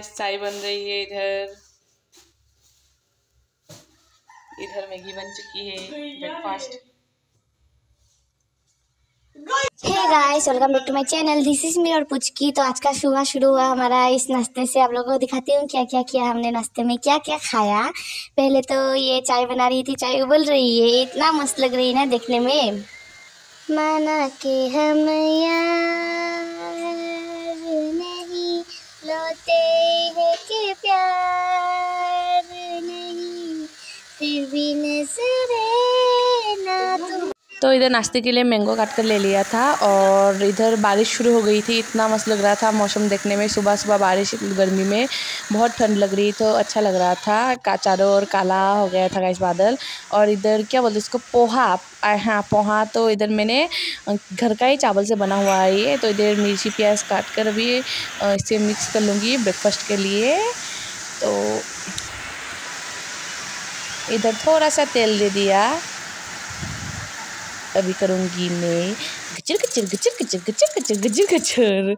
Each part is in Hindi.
गाइस चाय बन रही है इधर। इधर मैगी बन चुकी है। Breakfast hey guys welcome back to my channel this is me और पुचकी। तो आज का सुबह शुरू हुआ हमारा इस नाश्ते से। आप लोगों को दिखाती हूँ क्या क्या किया हमने नाश्ते में क्या क्या खाया। पहले तो ये चाय बना रही थी चाय उबल रही है। इतना मस्त लग रही है ना देखने में। माना के हम यार लोते हैं कि प्यार नहीं फिर भी नजरे तो इधर नाश्ते के लिए मैंगो काट कर ले लिया था और इधर बारिश शुरू हो गई थी। इतना मस्त लग रहा था मौसम देखने में। सुबह सुबह बारिश गर्मी में बहुत ठंड लग रही तो अच्छा लग रहा था। का चारों ओर काला हो गया था इस बादल। और इधर क्या बोलते इसको? पोहा। हाँ पोहा तो इधर मैंने घर का ही चावल से बना हुआ है ये। तो इधर मिर्ची, प्याज काट कर अभी इसे मिक्स कर लूँगी ब्रेकफास्ट के लिए। तो इधर थोड़ा सा तेल दे दिया। अभी करूँगी मैं। गचर गचर गचर गचर गचर गचर गचर गचर।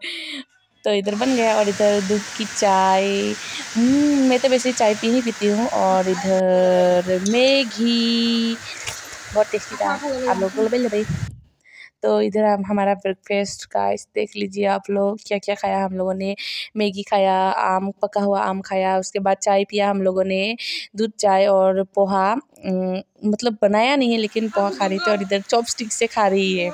तो इधर बन गया और इधर दूध की चाय। मैं तो वैसे चाय पी ही पीती हूँ और इधर मैगी। बहुत टेस्टी था। आप लोग को बोल भाई तो इधर हम, हमारा ब्रेकफेस्ट का देख लीजिए आप लोग क्या क्या खाया हम लोगों ने। मैगी खाया, आम, पका हुआ आम खाया, उसके बाद चाय पिया हम लोगों ने, दूध, चाय और पोहा। मतलब बनाया नहीं है, लेकिन पोहा खा रही थी और इधर चॉपस्टिक से खा रही है।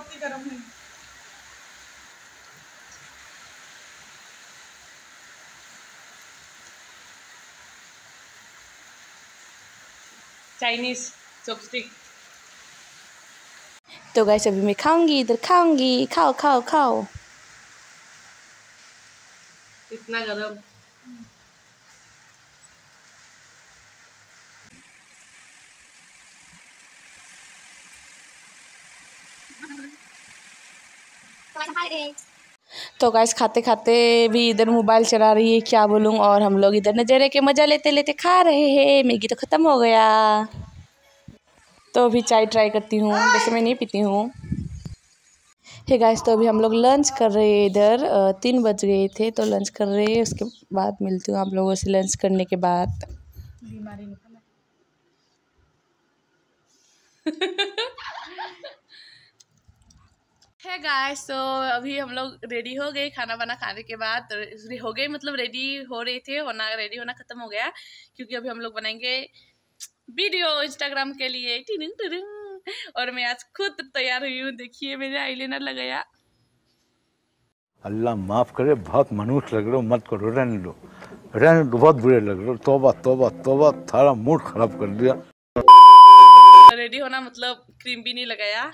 चाइनीज़ चॉपस्टिक तो गैस अभी मैं खाऊँगी इधर खाऊँगी। खाओ खाओ खाओ। इतना गरम तो गैस खाते खाते भी इधर मोबाइल चला रही है क्या बोलूँ और हम लोग इधर नज़ारे के मज़ा लेते लेते खा रहे हैं। मैगी तो ख़त्म हो गया। तो अभी चाय ट्राई करती हूँ वैसे मैं नहीं पीती हूँ। हे गाइस तो अभी हम लोग लंच कर रहे हैं इधर। तीन बज गए थे तो लंच कर रहे हैं उसके बाद मिलती हूँ आप लोगों से लंच करने के बाद। बीमारी है। गाइस तो अभी हम लोग रेडी हो गए खाना वाना खाने के बाद। तो हो गए मतलब रेडी हो रहे थे होना रेडी होना ख़त्म हो गया क्योंकि अभी हम लोग बनाएँगे वीडियो इंस्टाग्राम के लिए। टिरिंग टिरिंग। और मैं आज खुद तैयार हुई हूँ। देखिए मैंने आईलाइनर लगाया। अल्लाह माफ़ करे बहुत मनुष्य लग रहे हो मत करो रहने दो। रहने दो बहुत बुरे लग रहे हो। तोबा तोबा तोबा थारा मूड खराब कर दिया। रेडी होना मतलब क्रीम भी नहीं लगाया।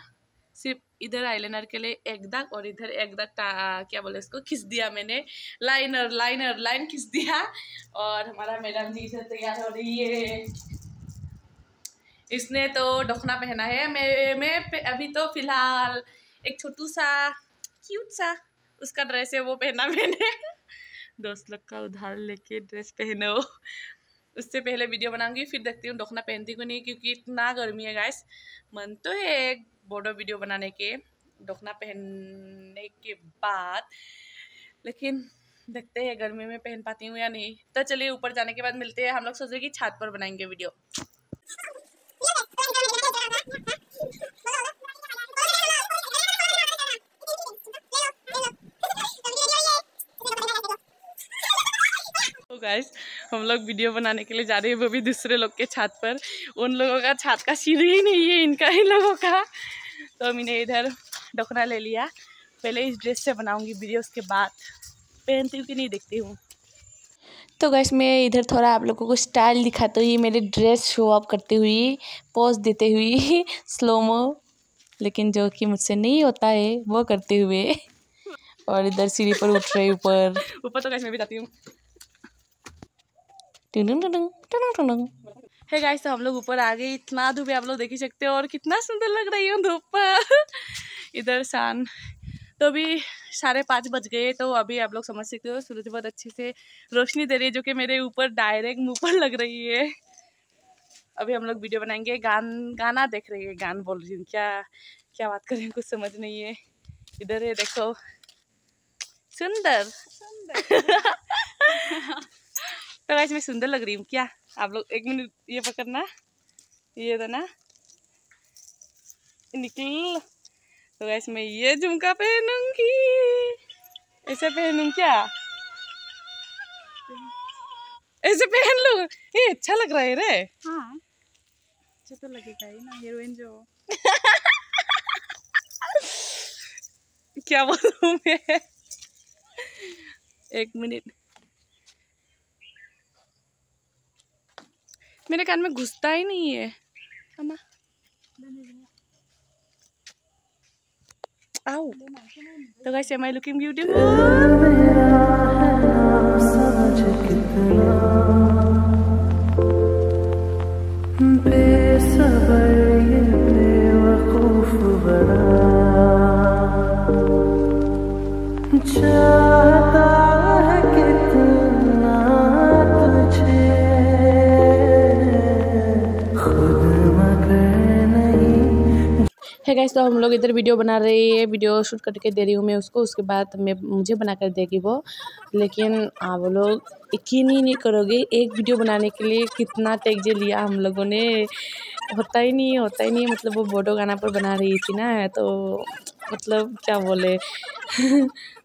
सिर्फ़ इधर आईलाइनर के लिए एक दाग और इधर एक दाग क्या बोले इसको खींच दिया मैंने। लाइनर लाइनर लाइन खींच दिया। और हमारा मैडम जी इधर तैयार हो रही है। इसने तो डखना पहना है। मैं मैं अभी तो फ़िलहाल एक छोटू सा क्यूट सा उसका ड्रेस है, वो पहना मैंने। दोस्त लोग का उधार लेके ड्रेस पहनो। उससे पहले वीडियो बनाऊँगी, फिर देखती हूँ डखना पहनती को नहीं, क्योंकि इतना गर्मी है गैस मन तो है एक बॉर्डर वीडियो बनाने के डखना पहनने के बाद। लेकिन देखते हैं गर्मी में पहन पाती हूँ या नहीं। तो चलिए, ऊपर जाने के बाद मिलते हैं। हम लोग सोचे कि छत पर बनाएँगे वीडियो गाइस हम लोग वीडियो बनाने के लिए जा रहे हैं वो भी दूसरे लोग के छत पर। उन लोगों का छत का सीढ़ी ही नहीं है इनका ही लोगों का। तो मैंने इधर डोकना ले लिया। पहले इस ड्रेस से बनाऊँगी वीडियो उसके बाद पहनती हूँ कि नहीं देखती हूँ। तो गैस मैं इधर थोड़ा आप लोगों को स्टाइल दिखाते हुई मेरे ड्रेस शो अप करती हुई पोज देते हुई स्लोमो लेकिन जो कि मुझसे नहीं होता है वो करते हुए। और इधर सीढ़ी पर उठ रहे ऊपर। ऊपर तो गैस मैं भी जाती हूँ। है गाइस तो हम लोग ऊपर आ गए इतना धूप आप लोग देख ही सकते हो और कितना सुंदर लग रही हूँ धूप। इधर शान। तो अभी साढ़े पाँच बज गए तो अभी आप लोग समझ सकते हो सूरज बहुत अच्छे से रोशनी दे रही है जो कि मेरे ऊपर डायरेक्ट मुँह पर लग रही है। अभी हम लोग वीडियो बनाएँगे गान गाना देख रही है गान बोल रही हूँ क्या क्या बात कर रही हूँ कुछ समझ नहीं है। इधर है देखो। सुंदर। तो गाइस मैं सुंदर लग रही हूँ क्या आप लोग एक मिनट ये पकड़ना ये देना निकल तो गाइस मैं ये झुमका पहनूँगी ऐसे पहनूं क्या ऐसे पहन लो ये अच्छा लग रहा है रे हाँ अच्छा तो लगेगा ही ना हीरोइन जो क्या बोलूँ मैं एक मिनट मेरे कान में घुसता ही नहीं है। अम्मा। आओ। तो guys am I looking beautiful बेसबर बेवकूफ़ बड़ा है गैस तो हम लोग इधर वीडियो बना रही है। वीडियो शूट करके दे रही हूँ मैं उसको। उसके बाद मैं, मुझे बना कर देगी वो। लेकिन आप लोग यकीन ही नहीं करोगे, एक वीडियो बनाने के लिए कितना टेक जे लिया हम लोगों ने। होता ही नहीं, होता ही नहीं। मतलब वो बोडो गाना पर बना रही थी ना तो मतलब क्या बोले?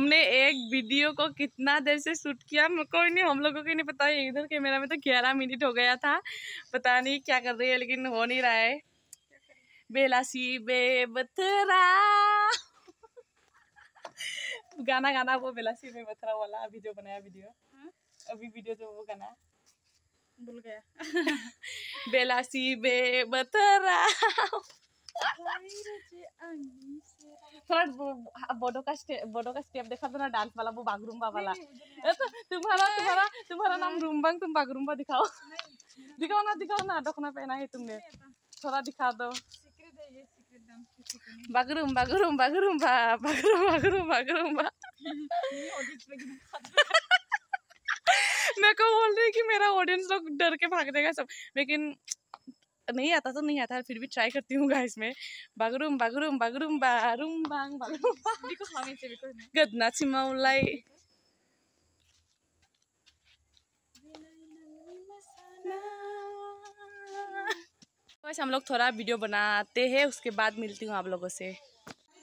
हमने एक वीडियो को कितना देर से शूट किया कोई नहीं हम लोगों को नहीं पता है इधर कैमरा में तो ग्यारह मिनट हो गया था पता नहीं क्या कर रही है लेकिन हो नहीं रहा है। बेलासी बेबतरा गाना गाना वो बेलासी बेबतरा वाला अभी जो बनाया वीडियो। अभी वीडियो जो वो गाना। भूल गया। बेलासी बेबतरा थोड़ा बोडो का स्टेप बोडो का स्टेप देखा तो ना डांस वाला वो बागरूम्बा वाला तो तुम्हारा तुम्हारा तुम्हारा नाम रूमबंग तुम बागरूम्बा दिखाओ दिखाओ ना दिखाओ ना डोकना पहना है तुमने थोड़ा दिखा दो है बागरूम बागरूम बागरूम बागरूम ऑडियंस लेकिन मेरे को बोल रही है कि मेरा ऑडियंस लोग डर के भाग देगा सब लेकिन नहीं आता तो नहीं आता फिर भी ट्राई करती हूँ गाइस में। बागरूम बागरूम बागरूम बारूम बांग बागरूम। बिको हमें से बिको नहीं। गदना छिमाउलाई बस हम लोग थोड़ा वीडियो बनाते हैं उसके बाद मिलती हूँ आप लोगों से।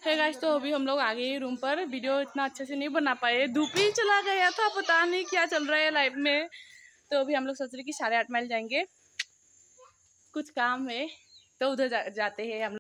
है गाइस तो अभी हम लोग आ गए रूम पर वीडियो इतना अच्छे से नहीं बना पाए। धूप ही चला गया था पता नहीं क्या चल रहा है लाइफ में। तो अभी हम लोग सोच रहे कि साढ़े आठ माइल जाएँगे। कुछ काम है तो उधर जा, जाते हैं हम